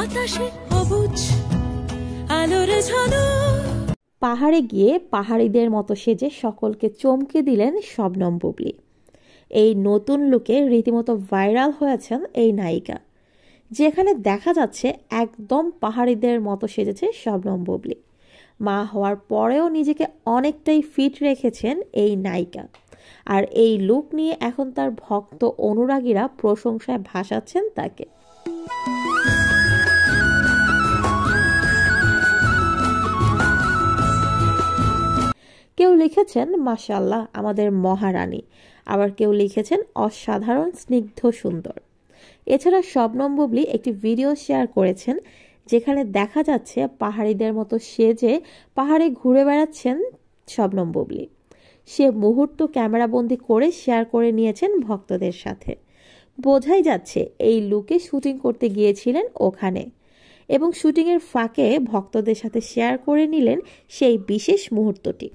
বাতাসে অবুঝ আলোর পাহাড়ে গিয়ে পাহাড়িদের মতো সেজে সকলকে চমকে দিলেন শবনম বুবলি। এই নতুন লুকে রীতিমতো ভাইরাল হয়েছেন এই নায়িকা। যেখানে দেখা যাচ্ছে একদম পাহাড়িদের মতো সেজেছে শবনম বুবলি। মা হওয়ার পরেও নিজেকে অনেকটাই ফিট রেখেছেন এই নায়িকা। আর এই লুক নিয়ে এখন তার ভক্ত অনুরাগীরা প্রশংসায় ভাসাচ্ছেন তাকে। লিখেছেন মাশাল্লাহ আমাদের মহারানী। আবার কেউ লিখেছেন, অসাধারণ, স্নিগ্ধ, সুন্দর। এছাড়া শবনম বুবলি একটি ভিডিও শেয়ার করেছেন, যেখানে দেখা যাচ্ছে পাহাড়িদের মতো সেজে পাহাড়ে ঘুরে বেড়াচ্ছেন শবনম বুবলি। সে মুহূর্ত ক্যামেরাবন্দি করে শেয়ার করে নিয়েছেন ভক্তদের সাথে। বোঝাই যাচ্ছে, এই লুকে শুটিং করতে গিয়েছিলেন ওখানে। এবং শুটিংয়ের ফাঁকে ভক্তদের সাথে শেয়ার করে নিলেন সেই বিশেষ মুহূর্তটি।